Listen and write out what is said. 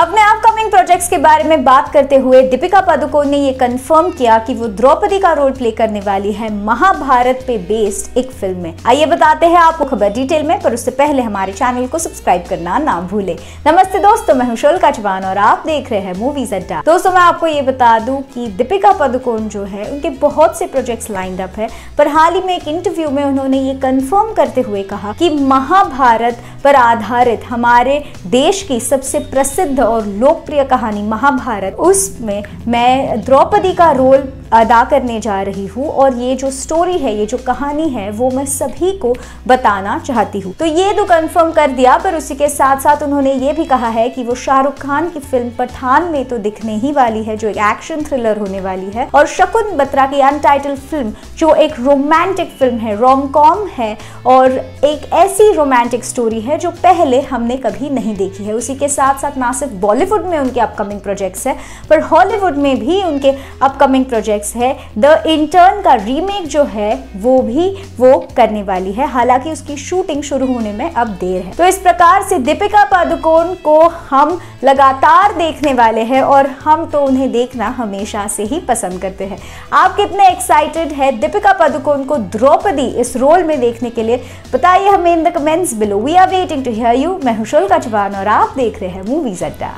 अपने upcoming projects के बारे में बात करते हुए दीपिका पादुकोण ने ये कंफर्म किया कि वो द्रौपदी का रोल प्ले करने वाली है महाभारत पे बेस्ड एक फ़िल्म में। आइए बताते हैं आपको खबर डिटेल में, पर उससे पहले हमारे चैनल को सब्सक्राइब करना ना भूले। नमस्ते दोस्तों, मैं हूँ शोलका चौहान और आप देख रहे हैं मूवीज़ अड्डा दोस्तों, मैं आपको ये बता दूँ कि दीपिका पादुकोण जो है, उनके बहुत से प्रोजेक्ट्स लाइंड अप है, पर हाल ही में एक इंटरव्यू में उन्होंने ये कंफर्म करते हुए कहा कि महाभारत पर आधारित हमारे देश की सबसे प्रसिद्ध और लोकप्रिय कहानी महाभारत, उसमें मैं द्रौपदी का रोल अदा करने जा रही हूँ और ये जो स्टोरी है, ये जो कहानी है, वो मैं सभी को बताना चाहती हूँ। तो ये तो कंफर्म कर दिया, पर उसी के साथ साथ उन्होंने ये भी कहा है कि वो शाहरुख खान की फ़िल्म पठान में तो दिखने ही वाली है, जो एक एक्शन थ्रिलर होने वाली है। और शकुन बत्रा की अनटाइटल फ़िल्म जो एक रोमांटिक फ़िल्म है रोम कॉम है और एक ऐसी रोमांटिक स्टोरी है जो पहले हमने कभी नहीं देखी है। उसी के साथ साथ ना सिर्फ़ बॉलीवुड में उनके अपकमिंग प्रोजेक्ट्स है, पर हॉलीवुड में भी उनके अपकमिंग प्रोजेक्ट्स है। द इंटर्न का रीमेक जो है, वो भी वो करने वाली है। हालाँकि उसकी शूटिंग शुरू होने में अब देर है। तो इस प्रकार से दीपिका पादुकोण को हम लगातार देखने वाले हैं और हम तो उन्हें देखना हमेशा से ही पसंद करते हैं। आप कितने एक्साइटेड है? दीपिका पादुकोण को द्रौपदी इस रोल में देखने के लिए बताइए हमें in the comments below we are waiting to hear you मैं हुशुल का जवान और आप देख रहे हैं मूवीज़ अड्डा